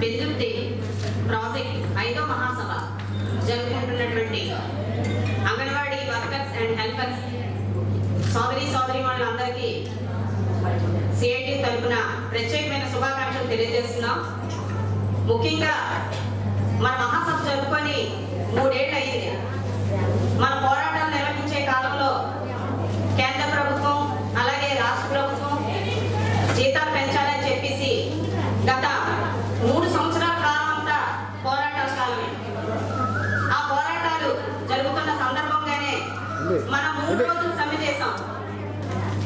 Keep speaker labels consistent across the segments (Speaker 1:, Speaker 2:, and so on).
Speaker 1: బిందుప్తి project ఐదో మహాసభ జరుపుకుంటున్నటువంటి అంగన్వాడీ వర్కర్స్ అండ్ హెల్పర్స్. సోదరి సోదరి వాళ్ళందరికీ సిఐటి తరఫున ప్రత్యేకమైన శుభాకాంక్షలు తెలియజేస్తున్నాం. ముఖ్యంగా మన మహాసభ జరుపుకొని మూడేళ్ళు అయింది. మన పోరాటం మనం మూడు రోజులు సమ్మె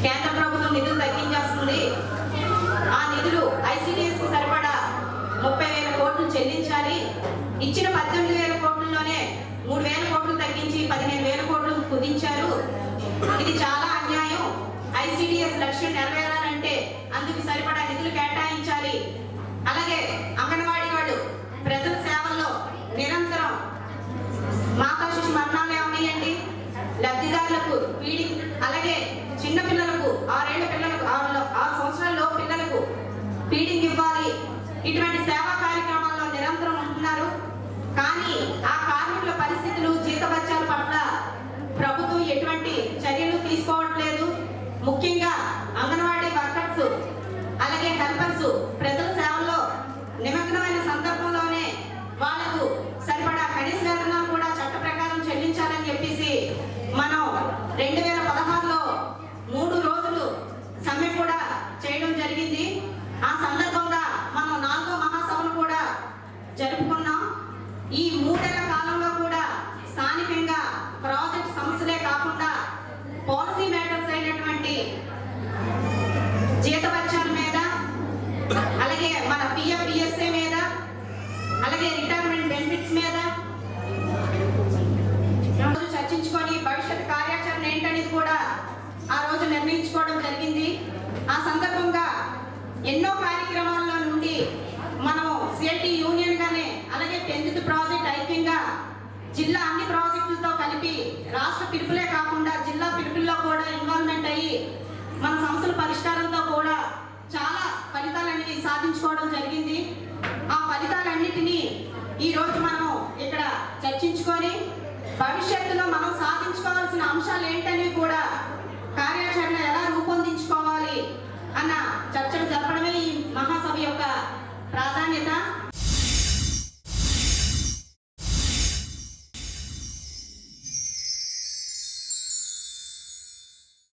Speaker 1: కేంద్ర ప్రభుత్వం నిధులు తగ్గించేస్తుంది. ఆ నిధులు ఐసీడీఎస్కు సరిపడా ముప్పై వేల కోట్లు చెల్లించాలి. ఇచ్చిన పద్దెనిమిది వేల కోట్లలోనే మూడు వేల కోట్లు తగ్గించి పదిహేను వేల కోట్లు కుదించారు. ఇది చాలా అన్యాయం. ఐసీడీఎస్ లక్ష్యం నెరవేరాలంటే అందుకు సరిపడా లబ్ధిదారులకు పీడి అలాగే చిన్న పిల్లలకు ఆరేళ్ళ పిల్లలకు ఆరు ఆరు సంవత్సరాల్లో పిల్లలకు ఫీడింగ్ ఇవ్వాలి ఇటువంటి సేవా కార్యక్రమాల్లో నిరంతరం ఉంటున్నారు కానీ ఆ కార్మికుల పరిస్థితులు జీతభత్యాల పట్ల ప్రభుత్వం ఎటువంటి చర్యలు తీసుకోవట్లేదు ముఖ్యంగా అంగన్వాడీ వర్కర్స్ అలాగే హెల్పర్స్ ప్రజల సేవల్లో నిమగ్నమైన సందర్భంలోనే వాళ్ళకు సరిపడా కనీస వేతనాలు కూడా చట్ట ప్రకారం చెల్లించాలని చెప్పేసి మనం రెండు వేల పదహారులో మూడు రోజులు సమ్మె కూడా చేయడం జరిగింది ఆ సందర్భంగా మనం నాలుగో మహాసభను కూడా జరుపుకున్నాం. ఈ మూడేళ్ళ కాలంలో కూడా స్థానికంగా ప్రాజెక్ట్ సమస్యలే కాకుండా పాలసీ మ్యాటర్స్ అయినటువంటి జీతభత్యాల మీద అలాగే మన పిఎఫ్ఈఎస్ఏ మీద అలాగే రిటైర్మెంట్ బెనిఫిట్స్ మీద చర్చించుకొని భవిష్యత్ కార్యాచరణ ఏంటనేది కూడా ఆ రోజు నిర్ణయించుకోవడం జరిగింది. ఆ సందర్భంగా ఎన్నో కార్యక్రమాలు నుండి మనం సిఐటి యూనియన్ గానే అలాగే టెన్త్ ముఖ్యంగా జిల్లా అన్ని ప్రాజెక్టులతో కలిపి రాష్ట్ర పిలుపులే కాకుండా జిల్లా పిలుపుల్లో కూడా ఇన్వాల్వ్మెంట్ అయ్యి మన సమస్యల పరిష్కారంతో కూడా చాలా ఫలితాలన్నీ సాధించుకోవడం జరిగింది. ఆ ఫలితాలన్నిటినీ ఈ రోజు మనం ఇక్కడ చర్చించుకొని భవిష్యత్తులో మనం సాధించుకోవాల్సిన అంశాలు ఏంటనేవి కూడా కార్యాచరణ ఎలా రూపొందించుకోవాలి అన్న చర్చలు జరపడమే ఈ మహాసభ యొక్క ప్రాధాన్యత.